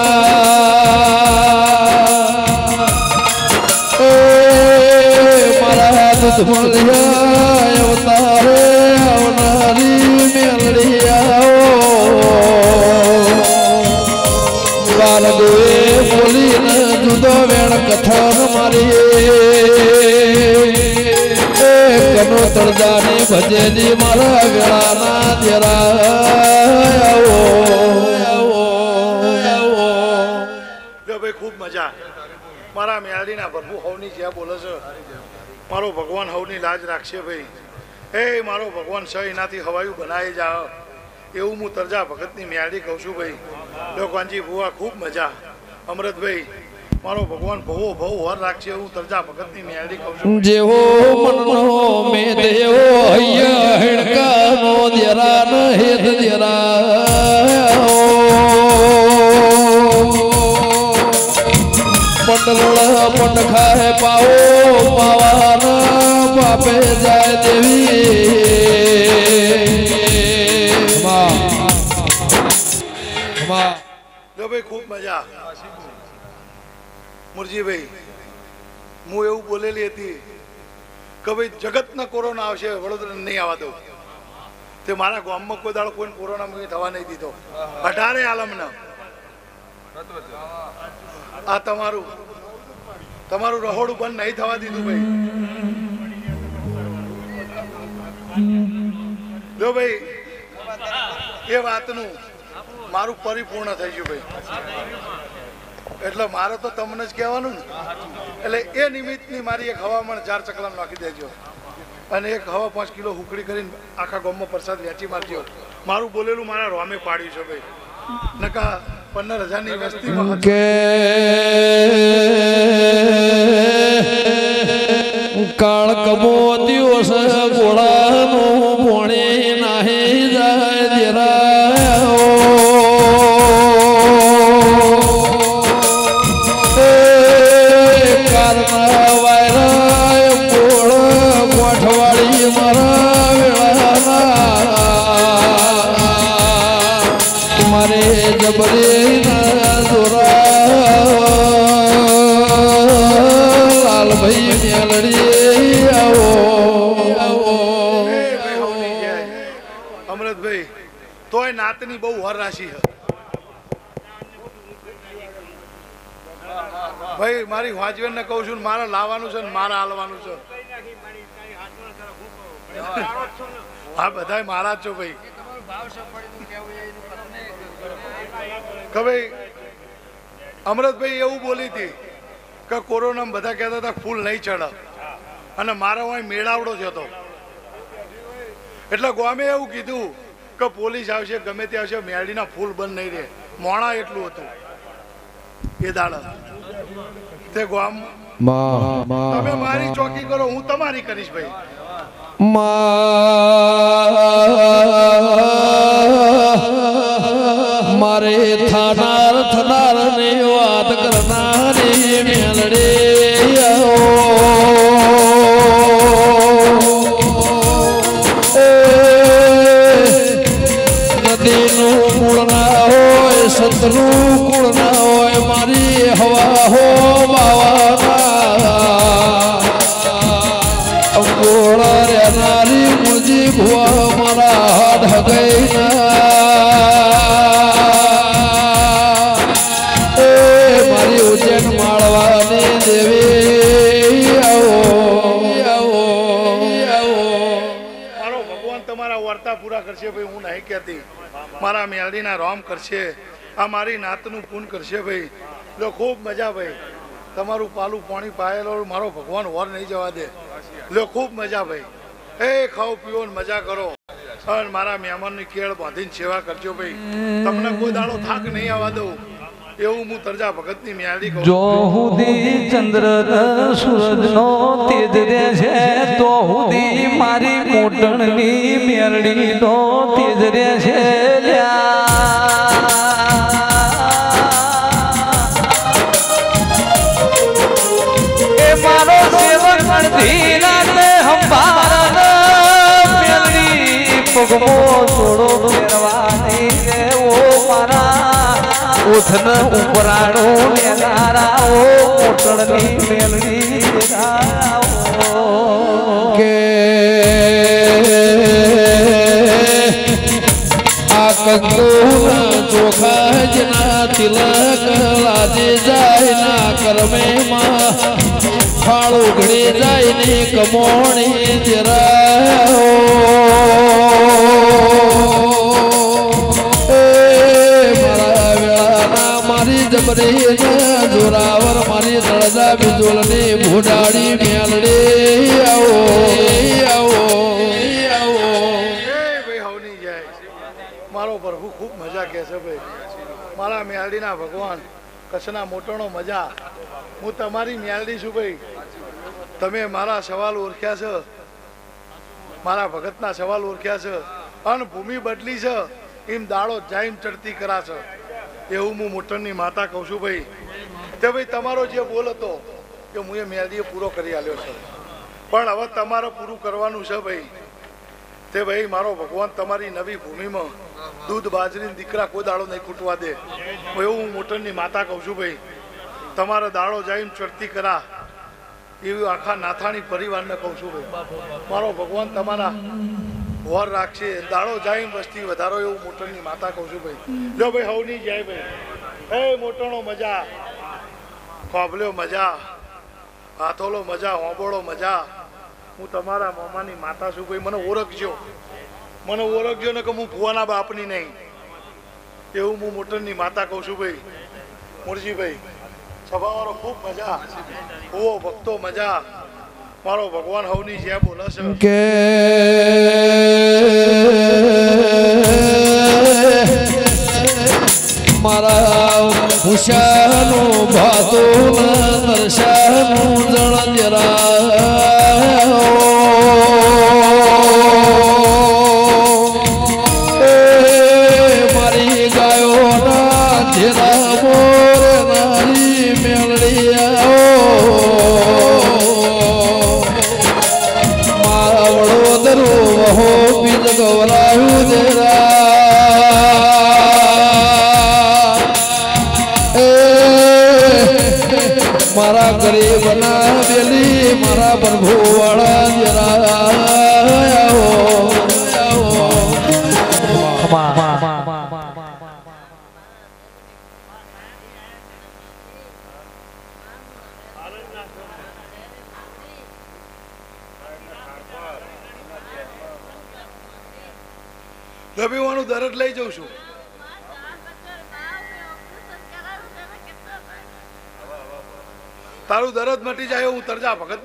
મારા દૂધ મળ્યા કનો તરજાની ભજેલી મારા વેળાના દેરા ખૂબ મજા. મારા મેળીના પ્રભુ હવની જ્યાં બોલે છે, મારો ભગવાન હવની લાજ રાખશે ભાઈ. હે મારો ભગવાન છે, એનાથી હવાયું બનાવી જા એવું હું તરજા ભગતની મેળી કહું છું ભાઈ. લોકાનજી ભુવા, ખૂબ મજા. અમૃતભાઈ મારો ભગવાન ભવો ભવ હર રાખશે એવું તરજા ભગતની મેળી કહું છું. જેવો મનનો મે દેવો હૈયા હેડકાનો દેરા ન હેત દેરા પંડલડા પંડ ખાય પાવો પાવાના પાપે જાય દેવી. જો ભાઈ ખૂબ મજા મુરજીભાઈ, હું એવું બોલેલી હતી કે ભાઈ, જગતના કોરોના આવશે વડોદરા નહીં આવવા દઉં. તે મારા ગામમાં કોઈ દાડો કોઈ કોરોના થવા નહીં દીધો. અઢારે આલમના. આ તમારું તમારું રહોડું બંધ નહીં થવા દીધું ભાઈ. જો ભાઈ, એ વાતનું મારું પરિપૂર્ણ થઈ ગયું ભાઈ. એટલે મારે તો તમને જ કહેવાનું ને એટલે એ નિમિત્તની મારી એક હવામાન ચાર ચકલામ નાખી દેજો. અને એક હવા પાંચ કિલો હુકડી કરીને આખા ગામમાં પ્રસાદ વેચી મારજો. મારું બોલેલું મારા રોમે પાડ્યું છે ભાઈ. નકા પંદર હજારની વસ્તીમાં કે કાળ કબો દિવસ ગોળાનું પોણે નાહી. નાતની બહુ વર રાશિ છે. ભાઈ, મારી વાંચવેન ને કહું છું, મારે લાવવાનું છે ને મારે હાલવાનું છે. હા બધા મારા છો ભાઈ. કે ભાઈ અમૃતભાઈ એવું બોલી હતી કે કોરોના બધા કહેતા હતા, ફૂલ નહીં ચડે. અને મારો અહીં મેળાવડો જ હતો. એટલે ગોમે એવું કીધું કે પોલીસ આવશે, ગમે તે આવશે મેળીના ફૂલ બંધ નહીં રહે. મોણા એટલું હતું. એ દાડા તે ગામ તમે મારી ચોકી કરો, હું તમારી કરીશ ભાઈ. મારે થાનાર થનાર ને વાત કરનારી મેલડે. સંતનું કુળ હોય મારી હવા હો બાવાના ગોળા રે નારી મુરજી ભુવા મારા હાથ ગઈ એ મારી ઉજ્જૈન માળવાની દેવી આવો મારો ભગવાન તમારા વાર્તા પૂરા કરશે ભાઈ, હું નહીં કહેતી. મારા મેલડીના રોમ કરશે. આ મારી નાતનું પૂન કરશે ભાઈ. જો ખૂબ મજા ભાઈ. તમારું પાલું પાણી પાયેલો, મારો ભગવાન વર નહીં જવા દે. લો, ખૂબ મજા ભાઈ. એ, ખાઓ પીવો ને મજા કરો. અને મારા મહેમાનની કેળ બાંધીને સેવા કરજો ભાઈ. તમને કોઈ દાડો થાક નહીં આવવા દઉં. એવું હું તરજા ભગતની મ્યાદી કહું. જો ચંદ્ર સૂરજ નો તેજ રે છે, તો મારી મોટણની મેરડીનો છે. મારા ઉથન ઉપરાણું લેનારા ઓ મેલડી કે આ કંકુના ચોખા જના તિલક લાદે જાય ના કરમે માં, ફાળો ઘડે જાય ને કમોણી જરા જબરી જોરાવર મારી તળજા બિજોલની ભોડાડી મેલડી. આવો આવો. મારો પ્રભુ ખૂબ મજા કે છે ભાઈ. મારા મેલડીના ભગવાન, કચ્છના મોટોનો મજા. હું તમારી મેલડી છું ભાઈ. તમે મારા સવાલ ઓળખ્યા છે. મારા ભગતના સવાલ ઓળખ્યા છે. અન ભૂમિ બદલી છે. એમ દાડો જાઈમ ચડતી કરા છે. એવું હું મોટણની માતા કહું છું ભાઈ તે ભાઈ તમારો જે બોલ હતો કે હું એ મેલડીએ પૂરો કરી આલ્યો છે. પણ હવે તમારે પૂરું કરવાનું છે ભાઈ. તે ભાઈ, મારો ભગવાન તમારી નવી ભૂમિમાં દૂધ બાજરી દીકરા કોઈ દાડો નહીં ખૂટવા દે. એવું હું મોટરની માતા કહું છું ભાઈ, તમારો દાડો જઈને ચડતી કરા. એવી આખા નાથાણી પરિવારને કહું છું ભાઈ. મારો ભગવાન તમારા વર રાખશે. દાડો જાય વસ્તી વધારો એવું મોટરની માતા કહું છું ભાઈ. જો ભાઈ, હવની જાય ભાઈ. એ મોટરનો મજા, ખોબલ્યો મજા, હાથોલો મજા, હોંબોળો મજા. હું તમારા મામાની માતા છું ભાઈ. મને ઓળખજો. મને ઓળખજો ને કે હું ભુવાના બાપની નહીં. એવું હું મોટરની માતા કહું છું ભાઈ. મુરજીભાઈ, સભાવાળો ખૂબ મજા. ભુવો ભક્તો મજા. મારો ભગવાન હવની જે બોલે છે કે મારા હુશાનું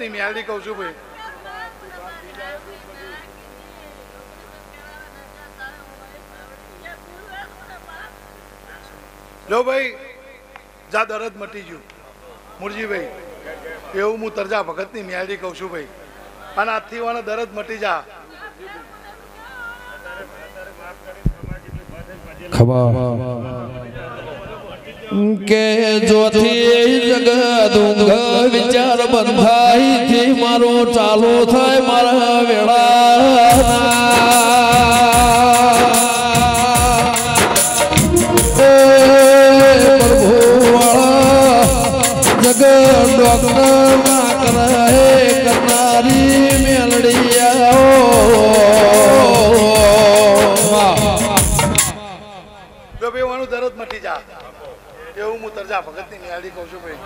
તરજા ભગતની મ્યાદી કહું છું ભાઈ જો ભાઈ જા દરદ મટી ગયું મુરજીભાઈ એવું હું તરજા ભગતની મ્યાદી કહું છું ભાઈ અને હાથથી વાળા દરદ મટી જા કે જોથી જગદુંગ વિચાર બંધાઈ થી મારો ચાલુ થાય મારા વેળા. એવું હું તરજા ભગતની ન્યાડી કહું છું ભાઈ.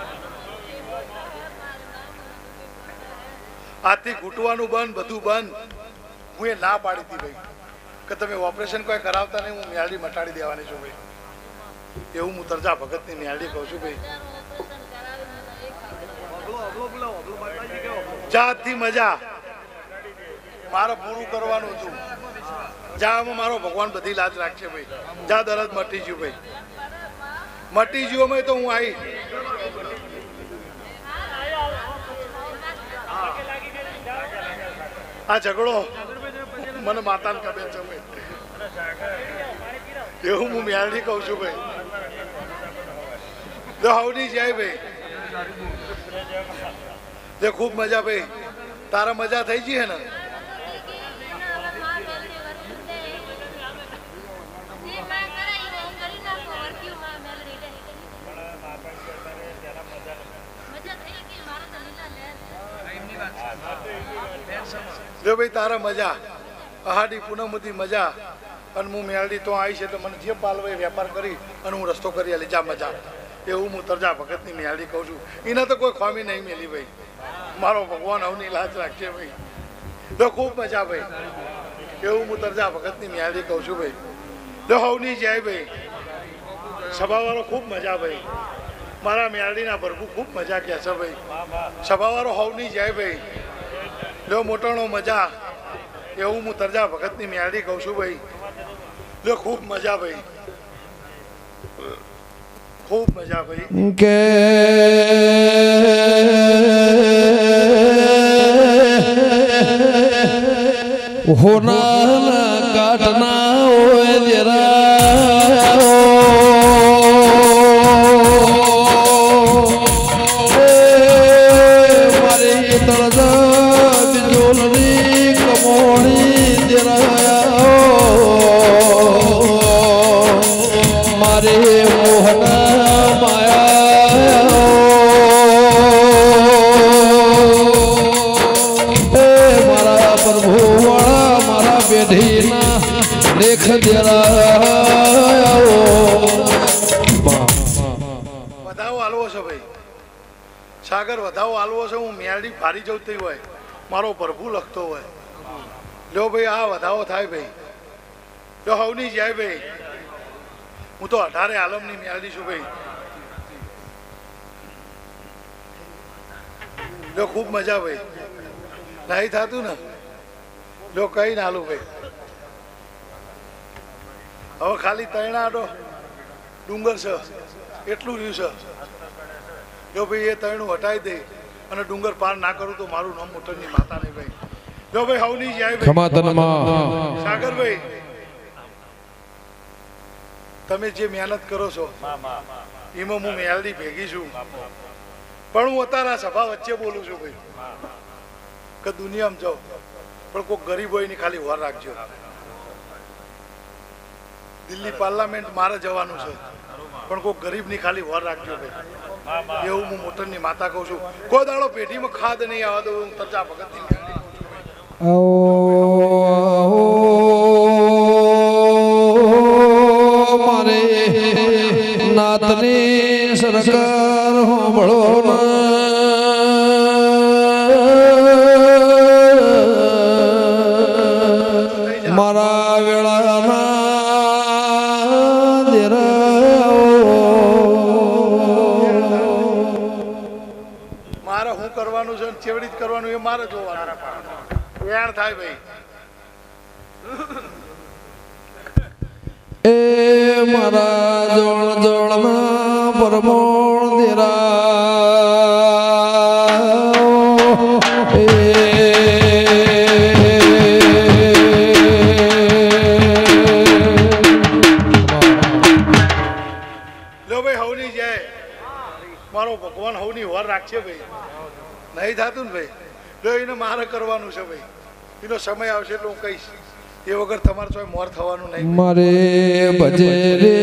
આથી ઘૂંટવાનું બંધ, બધું બંધ. હું એ ના પાડી હતી ભાઈ, કે તમે ઓપરેશન કોઈ કરાવતા નહીં, હું ન્યાડી મટાડી દેવાની છું ભાઈ. એવું હું તરજા ભગતની ન્યાડી કહું છું ભાઈ. જાતથી મજા. મારે પૂરું કરવાનું હતું. જા મારો ભગવાન બધી લાજ રાખશે ભાઈ. જા દરદ મટી ગયું ભાઈ. મટી ગયું અમે તો હું આવી આ ઝઘડો મને માતાને કબે છે ભાઈ એવું હું મ્યાળી કહું છું ભાઈ. જો હવની જાય ભાઈ. જે ખૂબ મજા ભાઈ. તારા મજા થઈ ગઈ હે ને? જો ભાઈ તારા મજા, અહાડી પૂનમથી મજા, અને હું મેળડી તો આવી છે તો મને જે પાલવે વેપાર કરી અને હું રસ્તો કરી આલી. જા મજા. એવું હું તરજા ભગતની મેળડી કહું છું. એને તો કોઈ ખામી નહીં મેલી ભાઈ. મારો ભગવાન અવની લાજ રાખશે ભાઈ. તો ખૂબ મજા ભાઈ. એવું હું તરજા ભગતની મેળડી કહું છું ભાઈ. તો હવની જાય ભાઈ. સભાવાળો ખૂબ મજા ભાઈ. મારા મેળડીના ભરપૂર ખૂબ મજા કહે છે ભાઈ. સભાવાળો હવની જાય ભાઈ. જો મોટાનો મજા. એવું હું તરજા ભગતની મેળડી કહું છું ભાઈ. જો ખૂબ મજા ભાઈ. ખૂબ મજા ભાઈ. કે હોના કાટના હોય દેરા સાગર વધાવો હાલવો છે, હું મેળી ફારી જતી હોય. મારો પ્રભુ લખતો હોય. જો ભાઈ, આ વધાવો થાય ભાઈ. જો હવની જાય ભાઈ. હું તો અઢારે આલમની મેળી છું ભાઈ. જો ખૂબ મજા ભાઈ. નહીં થતું ને? જો કઈ નાલું ભાઈ. હવે ખાલી તૈણાડો ડુંગર છે. એટલું રહ્યું છે. જો ભાઈ એ તૈણું હટાવી દે અને ડુંગર પાર ના કરું તો મારું નામ મોટરની માતા નહીં ભાઈ. જો ભાઈ હવની જાય ભાઈ. સાગરભાઈ તમે જે મહેનત કરો છો એમાં હું મેલડી ભેગી છું. પણ હું અત્યારે સભા વચ્ચે બોલું છું ભાઈ કે દુનિયામાં જાઓ પણ કોઈ ગરીબ હોયની ખાલી વાર રાખજો. દિલ્હી પાર્લામેન્ટ મારે જવાનું છે. પણ કોઈ ગરીબની ખાલી વર રાખજો ભાઈ. એવું હું મોટરની માતા કહું છું. કોઈ દાડો પેઢીમાં ખાદ નહીં આવવા દઉં, હું તરજા ભગતની એને કરવાનું છે ભાઈ. એનો સમય આવશે એટલે હું કહીશ. એ વગર તમારે તો મોર થવાનું નહીં મારે ભજે રે.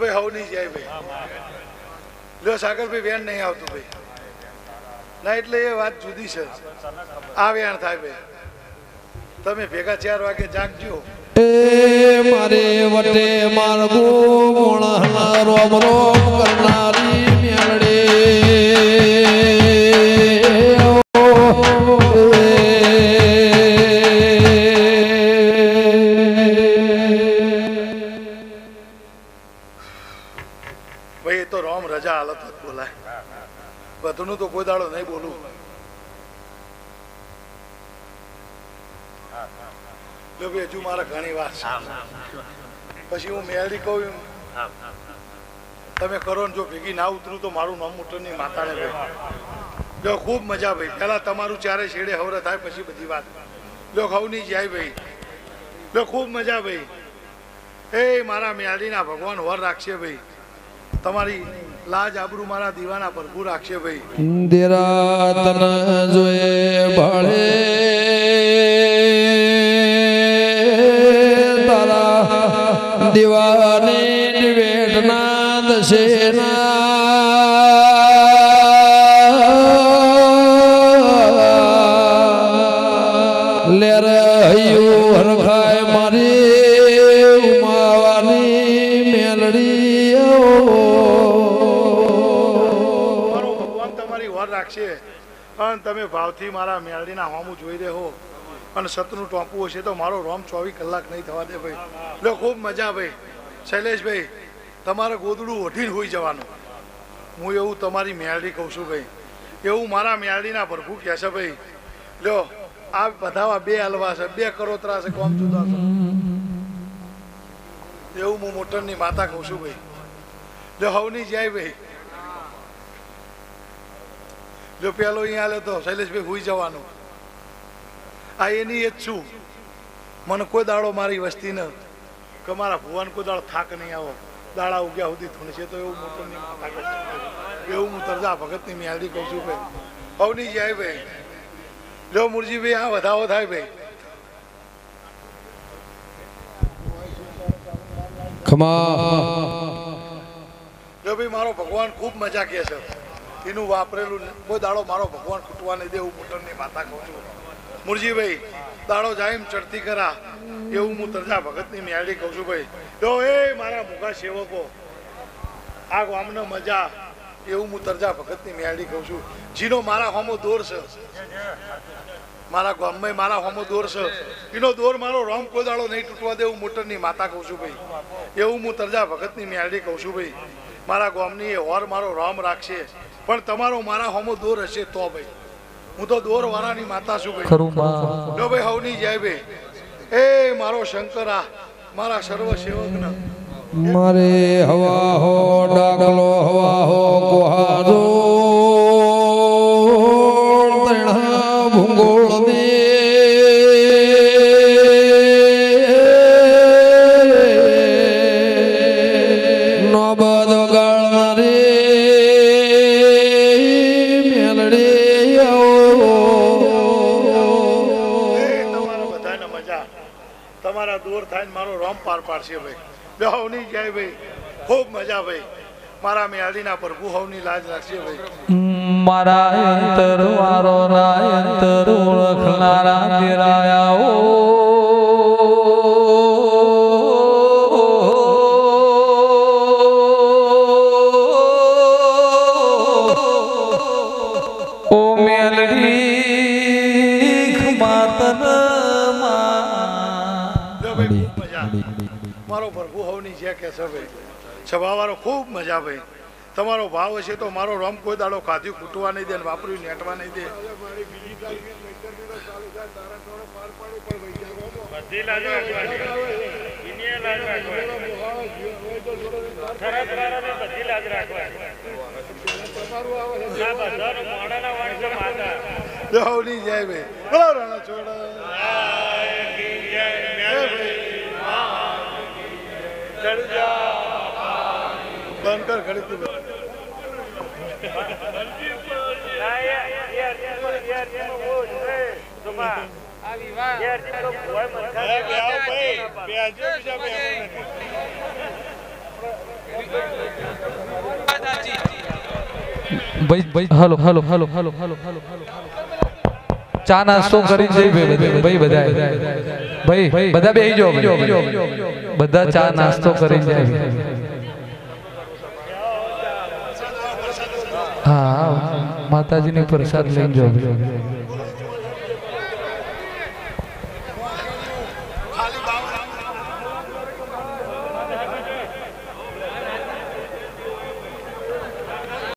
ભાઈ નહીં જાય ભાઈ. લો સાગરભાઈ વેન નહીં આવતું ભાઈ. ના, એટલે એ વાત જુદી છે. આ વેણ થાય ભાઈ. તમે ભેગા ચાર વાગે જાગજો. મારે વટે માર્ગો રોમ રોમ કરનારી. બધુંનું તો કોઈ દાડો નહીં બોલું. હજુ મારા ઘણી વાત પછી હું મેળી કહું તમે કરો જો ભેગી ના ઉતરું તો મારું નામ મોટરની માતાને ભાઈ જો ખૂબ મજા ભાઈ. પેલા તમારું ચારે છેડે હવરે થાય, પછી બધી વાત. જો ખવની જાય ભાઈ. જો ખૂબ મજા ભાઈ. એ મારા મેળીના ભગવાન વર રાખશે ભાઈ. તમારી લાજ આબરૂ મારા દીવાના ભરપૂર રાખશે ભાઈ. ઇન્દિરા તન જોએ ભળે તારા દીવાની તમે ભાવથી મારા મેળડીના હોમું જોઈ રહ્યો અને સતનું ટોપવું હશે તો મારો રોમ ચોવીસ કલાક નહીં થવા દે ભાઈ. લો, ખૂબ મજા ભાઈ. શૈલેષભાઈ, તમારે ગોદડું ઓઢીને હોઈ જવાનું. હું એવું તમારી મેળડી કહું છું ભાઈ. એવું મારા મેળડીના ભરખું કહે છે ભાઈ. લ્યો આ બધાવા બે હલવા છે, બે કરોતરા છે, કોમ જુદા છે. એવું હું મોટરની માતા કહું છું ભાઈ. લ્યો હવની જાય ભાઈ. જો પેલો અહીંયા આલે તો શૈલેષભાઈ હુઈ જવાનું. આ એની એ જ છું. મને કોઈ દાડો મારી વસ્તીને કે મારા ભુવાન કોઈ દાડો થાક નહીં આવો. દાડા ઉગ્યા સુધી ધૂણશે તો એવું મોટો નહીં થાક એવું હું તરજા ભગતની મ્યાદી કહું છું ભાઈ. અવની જાય ભાઈ. જો મુરજીભાઈ આ વધાવો થાય ભાઈ. ખમા. જો ભાઈ મારો ભગવાન ખૂબ મજા કે છે. એનું વાપરેલું કોઈ દાડો મારો ભગવાન ખૂટવા નહીં દે એવું મોટરની માતા કહું છું. મુરજીભાઈ, દાડો જાય એમ ચડતી કરા એવું હું તરજા ભગતની મેળી કહું છું ભાઈ. જો એ મારા મોગા સેવકો, આ ગામનો મજા, એવું હું તરજા ભગતની મેળી કહું છું. જીનો મારા હોમો દોર છે. મારા ગામમાં મારા હોમો દોર છે. એનો દોર મારો રોમ કોઈ દાડો નહીં તૂટવા દે એવું મોટરની માતા કહું છું ભાઈ. એવું હું તરજા ભગતની મેળી કહું છું ભાઈ. મારા ગામની એ હોર મારો રોમ રાખશે. પણ તમારો મારા હોમો દોર હશે તો ભાઈ. હું તો દોર વાળાની માતા છું ભાઈ. ખરું માં. જો ભાઈ હવની જય ભાઈ. એ મારો શંકરા મારા સર્વ સેવકના. મારે હવા હો ડાગલો હવા હો કુહારો. રોમ પાર પાડશે ભાઈ. બેહવની જાય ભાઈ. ખૂબ મજા ભાઈ. મારા મેળીના પ્રભુ હવની લાજ રાખશે ભાઈ. મારા અંતર વારો ના અંતર સભાવાળો ખૂબ મજા ભાઈ તમારો ભાવ હશે તો મારો રમ કોઈ દાડો ખાધ્યું ખૂટવા નહીં દે ને વાપર્યું નેટવા નહીં દે જાય ભાઈ બોલો રાણા છોડા બંધ કર હાલો હાલો હાલો હાલો હાલો હાલો ચા નાસ્તો કરી જઈ ભાઈ બધા ભાઈ બધા બે જો બધા ચા નાસ્તો કરી જાય હા માતાજીની પ્રસાદ લઈને જાઓ